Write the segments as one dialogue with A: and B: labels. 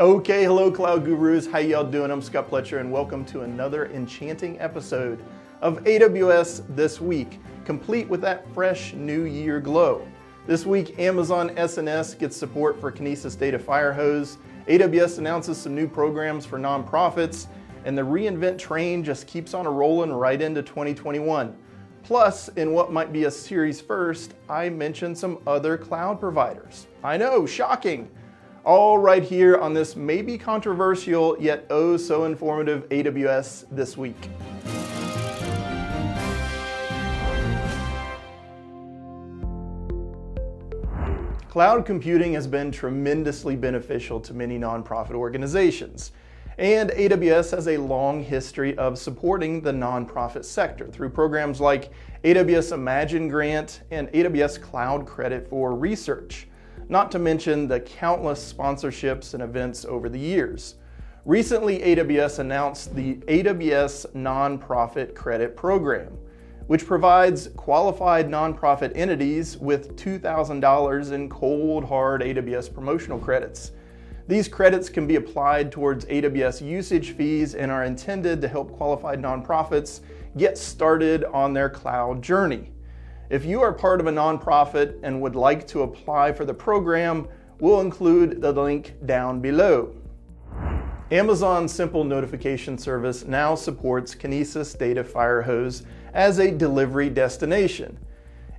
A: Okay, hello Cloud Gurus. How y'all doing? I'm Scott Pletcher and welcome to another enchanting episode of AWS This Week, complete with that fresh new year glow. This week, Amazon SNS gets support for Kinesis Data Firehose, AWS announces some new programs for nonprofits, and the reInvent train just keeps on a rolling right into 2021. Plus, in what might be a series first, I mentioned some other cloud providers. I know, shocking! All right here on this maybe controversial yet oh so informative AWS This Week. Cloud computing has been tremendously beneficial to many nonprofit organizations. And AWS has a long history of supporting the nonprofit sector through programs like AWS Imagine Grant and AWS Cloud Credit for Research, not to mention the countless sponsorships and events over the years. Recently, AWS announced the AWS Nonprofit Credit Program, which provides qualified nonprofit entities with $2,000 in cold, hard AWS promotional credits. These credits can be applied towards AWS usage fees and are intended to help qualified nonprofits get started on their cloud journey. If you are part of a nonprofit and would like to apply for the program, we'll include the link down below. Amazon Simple Notification Service now supports Kinesis Data Firehose as a delivery destination.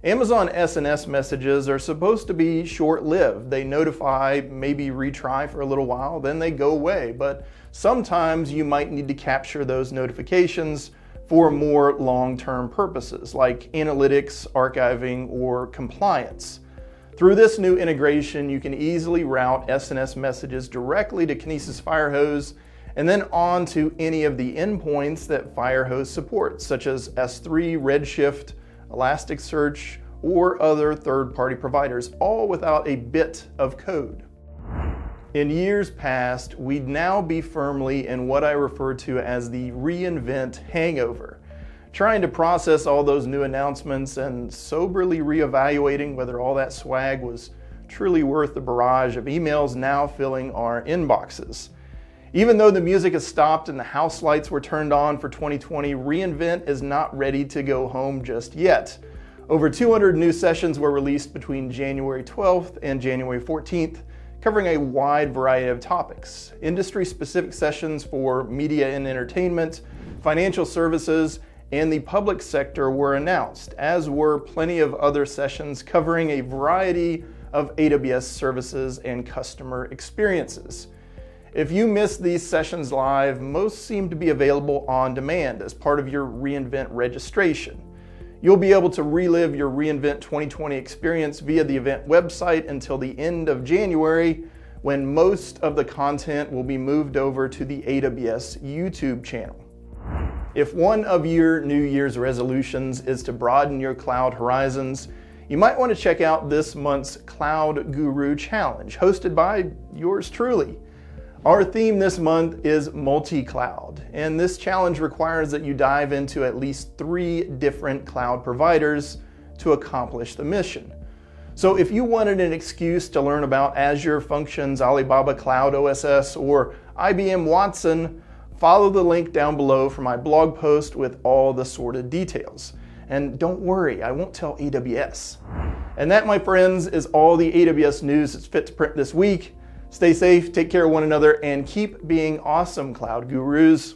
A: Amazon SNS messages are supposed to be short lived. They notify, maybe retry for a little while, then they go away. But sometimes you might need to capture those notifications for more long term purposes like analytics, archiving, or compliance. Through this new integration, you can easily route SNS messages directly to Kinesis Firehose and then on to any of the endpoints that Firehose supports, such as S3, Redshift, Elasticsearch, or other third-party providers, all without a bit of code. In years past, we'd now be firmly in what I refer to as the reInvent hangover, trying to process all those new announcements and soberly reevaluating whether all that swag was truly worth the barrage of emails now filling our inboxes. Even though the music has stopped and the house lights were turned on for 2020, reInvent is not ready to go home just yet. Over 200 new sessions were released between January 12th and January 14th, covering a wide variety of topics. Industry specific sessions for media and entertainment, financial services, and the public sector were announced, as were plenty of other sessions covering a variety of AWS services and customer experiences. If you missed these sessions live, most seem to be available on demand as part of your reInvent registration. You'll be able to relive your reInvent 2020 experience via the event website until the end of January when most of the content will be moved over to the AWS YouTube channel. If one of your New Year's resolutions is to broaden your cloud horizons, you might want to check out this month's Cloud Guru Challenge, hosted by yours truly. Our theme this month is multi-cloud, and this challenge requires that you dive into at least three different cloud providers to accomplish the mission. So if you wanted an excuse to learn about Azure Functions, Alibaba Cloud OSS, or IBM Watson, follow the link down below for my blog post with all the sorted details. And don't worry, I won't tell AWS. And that, my friends, is all the AWS news that's fit to print this week. Stay safe, take care of one another, and keep being awesome, Cloud Gurus.